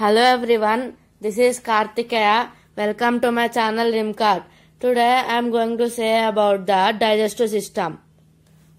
Hello everyone, this is Kartikeya. Welcome to my channel RiMKart. Today I am going to say about the digestive system.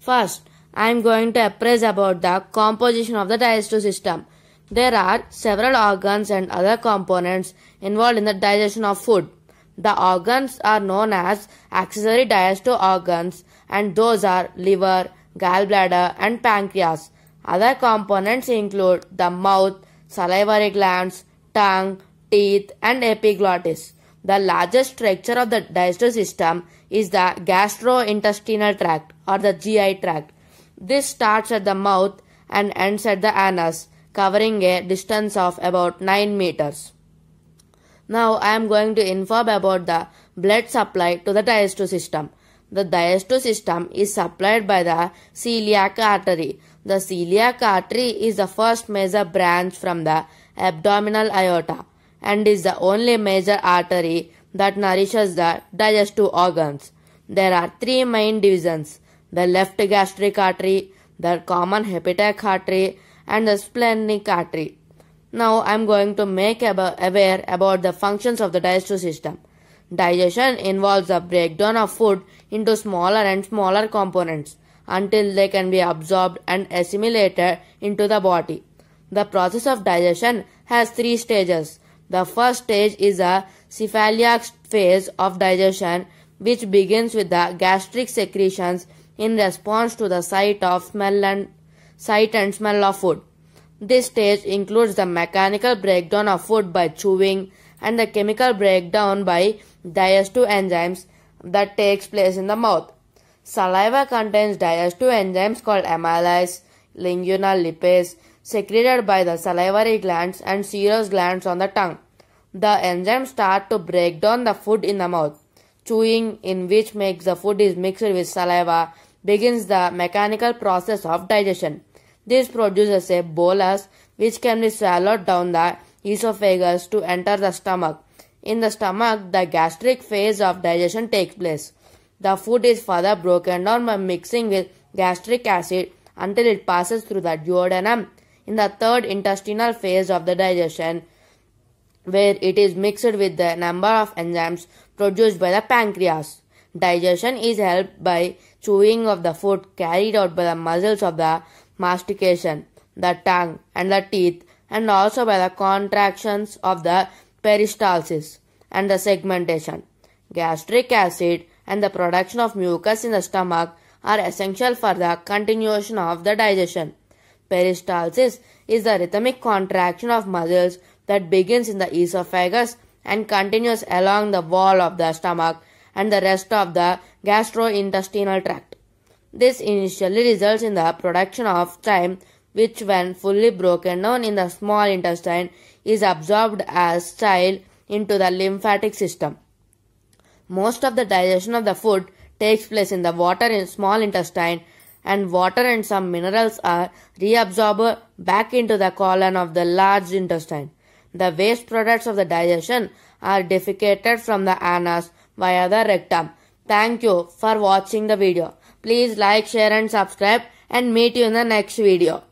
First, I am going to appraise about the composition of the digestive system. There are several organs and other components involved in the digestion of food. The organs are known as accessory digestive organs and those are liver, gallbladder and pancreas. Other components include the mouth, salivary glands, tongue, teeth and epiglottis. The largest structure of the digestive system is the gastrointestinal tract or the GI tract. This starts at the mouth and ends at the anus, covering a distance of about 9 meters. Now I am going to inform about the blood supply to the digestive system. The digestive system is supplied by the celiac artery. The celiac artery is the first major branch from the abdominal aorta and is the only major artery that nourishes the digestive organs. There are three main divisions the left gastric artery, the common hepatic artery, and the splenic artery. Now I am going to make aware about the functions of the digestive system. Digestion involves the breakdown of food into smaller and smaller components until they can be absorbed and assimilated into the body. The process of digestion has three stages. The first stage is a cephalic phase of digestion which begins with the gastric secretions in response to the sight of smell and sight and smell of food. This stage includes the mechanical breakdown of food by chewing and the chemical breakdown by digestive enzymes that takes place in the mouth. Saliva contains digestive enzymes called amylase, linguinal lipase, secreted by the salivary glands and serous glands on the tongue. The enzymes start to break down the food in the mouth. Chewing, in which makes the food is mixed with saliva, begins the mechanical process of digestion. This produces a bolus which can be swallowed down the esophagus to enter the stomach. In the stomach, the gastric phase of digestion takes place. The food is further broken down by mixing with gastric acid until it passes through the duodenum in the third intestinal phase of the digestion where it is mixed with the number of enzymes produced by the pancreas. Digestion is helped by chewing of the food carried out by the muscles of the mastication, the tongue and the teeth and also by the contractions of the peristalsis and the segmentation. Gastric acid and the production of mucus in the stomach are essential for the continuation of the digestion. Peristalsis is the rhythmic contraction of muscles that begins in the esophagus and continues along the wall of the stomach and the rest of the gastrointestinal tract. This initially results in the production of chyme which when fully broken down in the small intestine is absorbed as chyle into the lymphatic system. Most of the digestion of the food takes place in the water in small intestine and water and some minerals are reabsorbed back into the colon of the large intestine. The waste products of the digestion are defecated from the anus via the rectum. Thank you for watching the video. Please like, share and subscribe and meet you in the next video.